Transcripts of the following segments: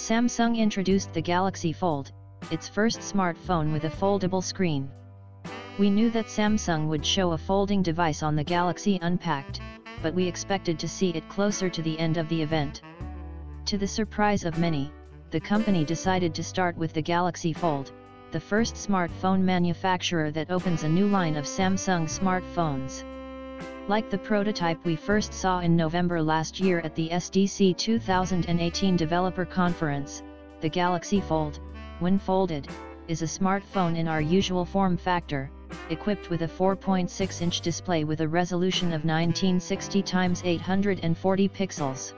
Samsung introduced the Galaxy Fold, its first smartphone with a foldable screen. We knew that Samsung would show a folding device on the Galaxy Unpacked, but we expected to see it closer to the end of the event. To the surprise of many, the company decided to start with the Galaxy Fold, the first smartphone manufacturer that opens a new line of Samsung smartphones. Like the prototype we first saw in November last year at the SDC 2018 Developer Conference, the Galaxy Fold, when folded, is a smartphone in our usual form factor, equipped with a 4.6-inch display with a resolution of 1960 x 840 pixels.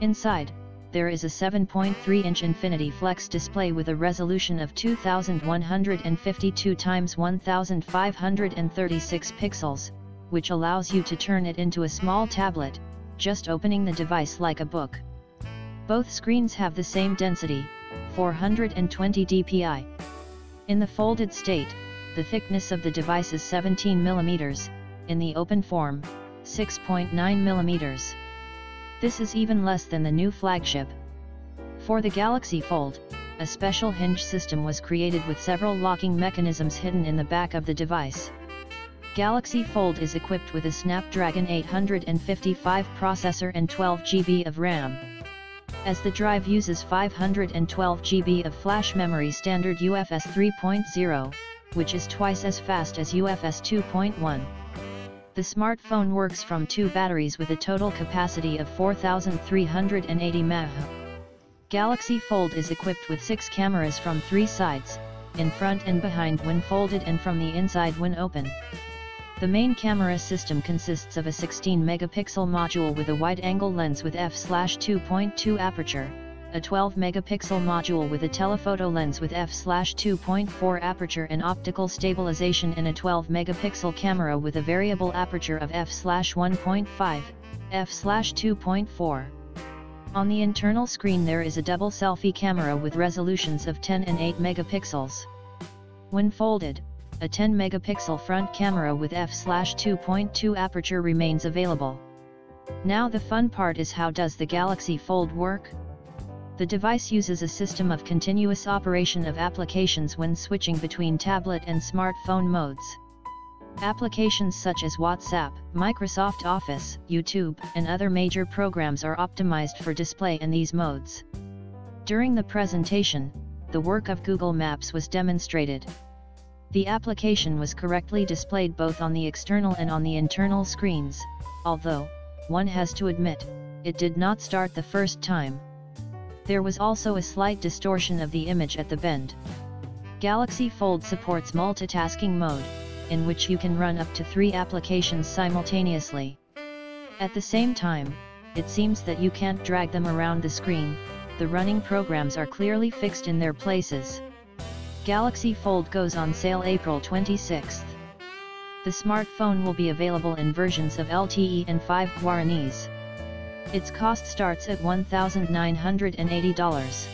Inside, there is a 7.3-inch Infinity Flex display with a resolution of 2152 x 1536 pixels, which allows you to turn it into a small tablet, just opening the device like a book. Both screens have the same density, 420 dpi. In the folded state, the thickness of the device is 17 mm, in the open form, 6.9 mm. This is even less than the new flagship. For the Galaxy Fold, a special hinge system was created with several locking mechanisms hidden in the back of the device. Galaxy Fold is equipped with a Snapdragon 855 processor and 12 GB of RAM. As the drive uses 512 GB of flash memory standard UFS 3.0, which is twice as fast as UFS 2.1. The smartphone works from two batteries with a total capacity of 4380 mAh. Galaxy Fold is equipped with six cameras from three sides, in front and behind when folded and from the inside when open. The main camera system consists of a 16-megapixel module with a wide-angle lens with f/2.2 aperture, a 12-megapixel module with a telephoto lens with f/2.4 aperture and optical stabilization and a 12-megapixel camera with a variable aperture of f/1.5, f/2.4. On the internal screen there is a double selfie camera with resolutions of 10 and 8 megapixels. When folded, a 10 megapixel front camera with f/2.2 aperture remains available. Now the fun part is how does the Galaxy Fold work? The device uses a system of continuous operation of applications when switching between tablet and smartphone modes. Applications such as WhatsApp, Microsoft Office, YouTube, and other major programs are optimized for display in these modes. During the presentation, the work of Google Maps was demonstrated. The application was correctly displayed both on the external and on the internal screens, although, one has to admit, it did not start the first time. There was also a slight distortion of the image at the bend. Galaxy Fold supports multitasking mode, in which you can run up to three applications simultaneously. At the same time, it seems that you can't drag them around the screen, the running programs are clearly fixed in their places. Galaxy Fold goes on sale April 26. The smartphone will be available in versions of LTE and 5 Guaranis. Its cost starts at $1,980.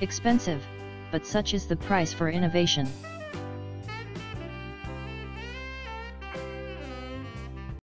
Expensive, but such is the price for innovation.